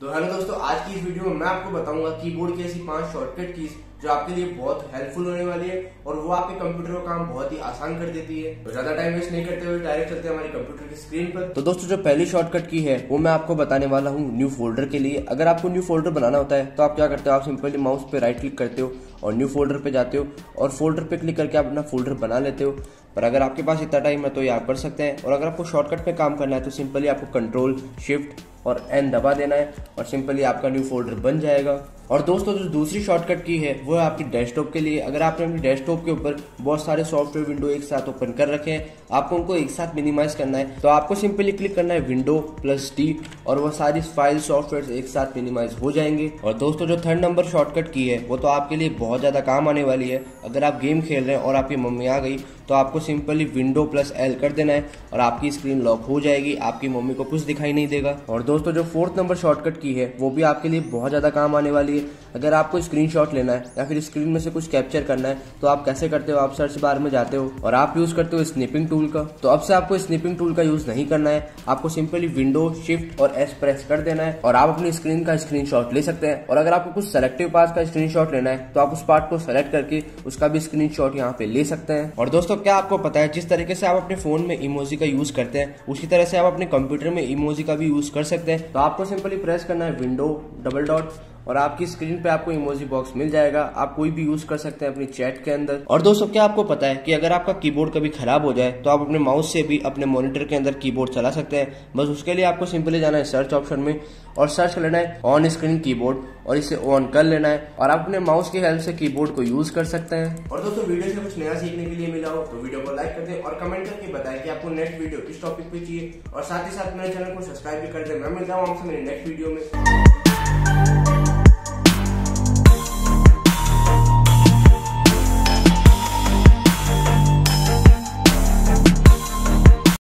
तो हेलो दोस्तों, आज की इस वीडियो में मैं आपको बताऊँगा कीबोर्ड की ऐसी पाँच शॉर्टकट कीज जो आपके लिए बहुत हेल्पफुल होने वाली है और वो आपके कंप्यूटर का काम बहुत ही आसान कर देती है। तो ज़्यादा टाइम वेस्ट नहीं करते हुए डायरेक्ट चलते हैं हमारे कंप्यूटर की स्क्रीन पर। तो दोस्तों, जो पहली शॉर्टकट की है, वो मैं आपको बताने वाला हूँ न्यू फोल्डर के लिए। अगर आपको न्यू फोल्डर बनाना होता है तो आप क्या करते हो, आप सिंपली माउस पे राइट क्लिक करते हो और न्यू फोल्डर पे जाते हो और फोल्डर पे क्लिक करके आप अपना फोल्डर बना लेते हो। पर अगर आपके पास इतना टाइम है तो ये आप कर सकते हैं। और अगर आपको शॉर्टकट पे काम करना है तो सिंपली आपको कंट्रोल शिफ्ट और एन दबा देना है और सिंपली आपका न्यू फोल्डर बन जाएगा। और दोस्तों, जो दूसरी शॉर्टकट की है, वो है आपकी डेस्कटॉप के लिए। अगर आपने अपनी डेस्कटॉप के ऊपर बहुत सारे सॉफ्टवेयर विंडो एक साथ ओपन कर रखे हैं, आपको उनको एक साथ मिनिमाइज करना है तो आपको सिंपली क्लिक करना है विंडो प्लस टी और वो सारी फ़ाइल सॉफ्टवेयर एक साथ मिनिमाइज हो जाएँगे। और दोस्तों, जो थर्ड नंबर शॉर्टकट की है, वो तो आपके लिए बहुत ज़्यादा काम आने वाली है। अगर आप गेम खेल रहे हैं और आपकी मम्मी आ गई तो आपको सिंपली विंडो प्लस एल कर देना है और आपकी स्क्रीन लॉक हो जाएगी, आपकी मम्मी को कुछ दिखाई नहीं देगा। और दोस्तों, जो फोर्थ नंबर शॉर्टकट की है, वो भी आपके लिए बहुत ज़्यादा काम आने वाली है। अगर आपको स्क्रीनशॉट लेना है या फिर स्क्रीन में से कुछ कैप्चर करना है तो आप कैसे करते हो? आप सर्च बार में जाते हो और आप यूज़ करते हो स्निपिंग टूल का। तो अब से आपको स्निपिंग टूल का यूज़ नहीं करना है। आपको सिंपली विंडो शिफ्ट और एस प्रेस कर देना है और आप अपनी स्क्रीन का स्क्रीन ले सकते हैं। और अगर आपको कुछ सेलेक्टिव पार्ट का स्क्रीन लेना है तो आप उस पार्ट को सेलेक्ट करके उसका भी स्क्रीन शॉट पे ले सकते हैं। और दोस्तों, क्या आपको पता है, जिस तरीके से आप अपने फ़ोन में इमोजी का यूज़ करते हैं, उसी तरह से आप अपने कंप्यूटर में इमोजी का भी यूज़ कर सकते हैं। तो आपको सिंपली प्रेस करना है विंडो डबल डॉट और आपकी स्क्रीन पे आपको इमोजी बॉक्स मिल जाएगा। आप कोई भी यूज़ कर सकते हैं अपनी चैट के अंदर। और दोस्तों, क्या आपको पता है कि अगर आपका कीबोर्ड कभी खराब हो जाए तो आप अपने माउस से भी अपने मॉनिटर के अंदर कीबोर्ड चला सकते हैं। बस उसके लिए आपको सिंपली जाना है सर्च ऑप्शन में और सर्च कर लेना है ऑन स्क्रीन कीबोर्ड और इसे ऑन कर लेना है और आप अपने माउस की हेल्प से कीबोर्ड को यूज़ कर सकते हैं। और दोस्तों वीडियो से कुछ नया सीखने के लिए मिला हो तो वीडियो को लाइक कर दे और कमेंट करके बताएँ कि आपको नेक्स्ट वीडियो किस टॉपिक पे चाहिए। और साथ ही साथ मेरे चैनल को सब्सक्राइब भी कर दे। मैं मिलता हूँ आपसे मेरे नेक्स्ट वीडियो में।